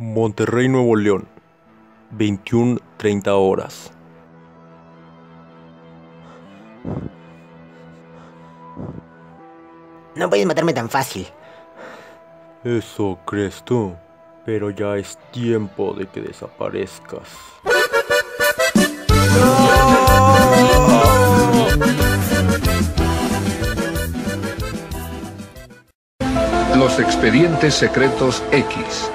Monterrey, Nuevo León, 21.30 horas. No puedes matarme tan fácil. Eso crees tú, pero ya es tiempo de que desaparezcas. Los expedientes secretos X.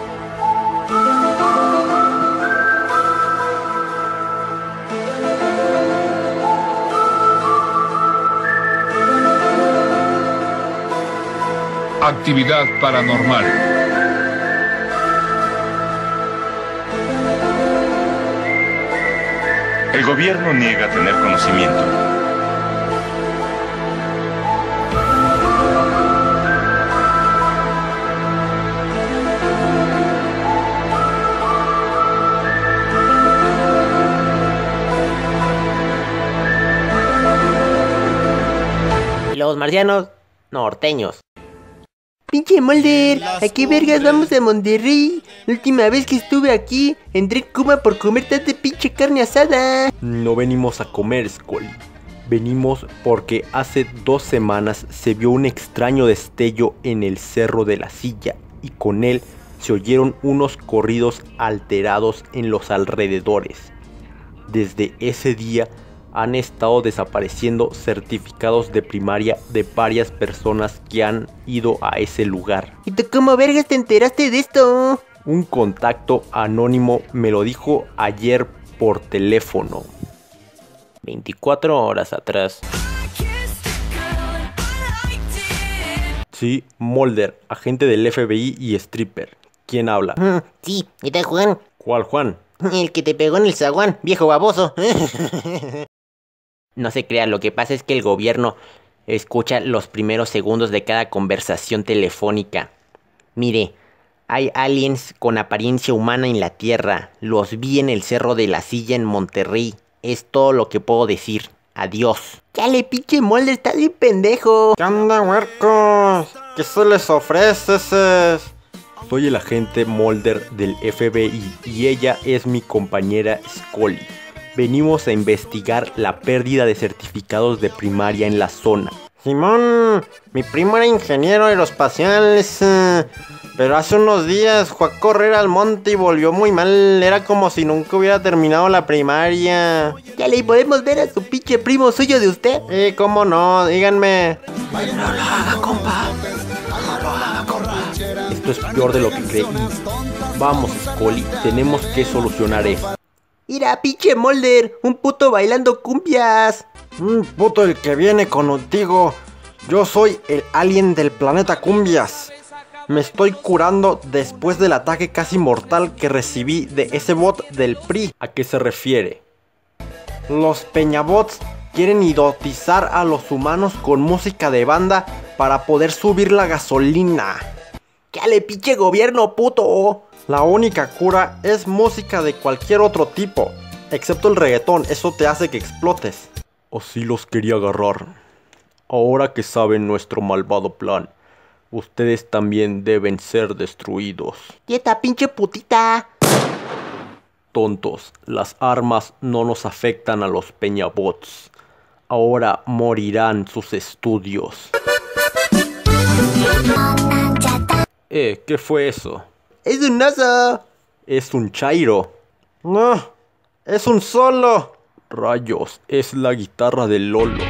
Actividad paranormal. El gobierno niega tener conocimiento. Los marcianos norteños. Pinche Molder, ¿a qué vergas vamos a Monterrey? La última vez que estuve aquí, entré en coma por comer tanta pinche carne asada. No venimos a comer, Scully. Venimos porque hace dos semanas se vio un extraño destello en el cerro de la silla y con él se oyeron unos corridos alterados en los alrededores. Desde ese día han estado desapareciendo certificados de primaria de varias personas que han ido a ese lugar. ¿Y tú cómo vergas te enteraste de esto? Un contacto anónimo me lo dijo ayer por teléfono. 24 horas atrás. Sí, Mulder, agente del FBI y stripper. ¿Quién habla? Mm, sí, ¿y tal Juan? ¿Cuál Juan? El que te pegó en el zaguán, viejo baboso. no se crea, lo que pasa es que el gobierno escucha los primeros segundos de cada conversación telefónica. Mire, hay aliens con apariencia humana en la Tierra. Los vi en el Cerro de la Silla en Monterrey. Es todo lo que puedo decir. Adiós. Ya le pinche molde, está bien pendejo. ¿Qué onda, huercos? ¿Qué se les ofrece? Soy el agente Mulder del FBI y ella es mi compañera Scully. Venimos a investigar la pérdida de certificados de primaria en la zona. Simón, mi primo era ingeniero aeroespacial, eh, pero hace unos días fue a correr al monte y volvió muy mal. Era como si nunca hubiera terminado la primaria. Ya le podemos ver a su pinche primo suyo de usted. Eh, cómo no, díganme. No lo haga, compa. No lo haga, compa. Esto es peor de lo que creí. Vamos, Scully, tenemos que solucionar esto. Mira, pinche Molder, un puto bailando cumbias. Un puto el que viene contigo. Yo soy el alien del planeta Cumbias. Me estoy curando después del ataque casi mortal que recibí de ese bot del PRI. ¿A qué se refiere? Los peñabots quieren idiotizar a los humanos con música de banda para poder subir la gasolina. ¡Ya le pinche gobierno, puto! La única cura es música de cualquier otro tipo, excepto el reggaetón, eso te hace que explotes. Así los quería agarrar. Ahora que saben nuestro malvado plan, ustedes también deben ser destruidos. ¡Quieta, pinche putita! Tontos, las armas no nos afectan a los peñabots. Ahora morirán sus estudios. Eh, ¿qué fue eso? ¡Es un oso! Es un chairo. No, es un solo. Rayos, es la guitarra del Lolo.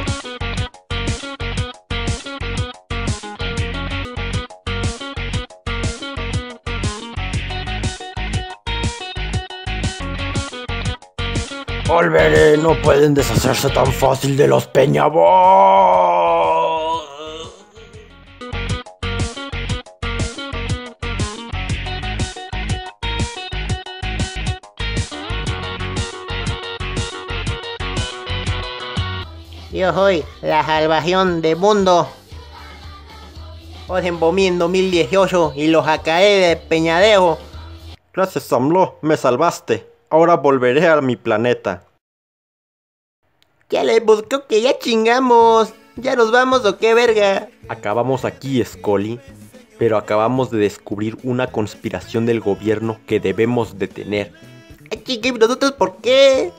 Volveré, no pueden deshacerse tan fácil de los peñabos. Yo soy la salvación del mundo. Os en 2018 y los acaé de Peñadejo. Gracias, Samlo, me salvaste. Ahora volveré a mi planeta. Ya le buscó que ya chingamos. ¿Ya nos vamos o qué verga? Acabamos aquí, Scully. pero acabamos de descubrir una conspiración del gobierno que debemos detener. Ay, ¿nosotros por qué?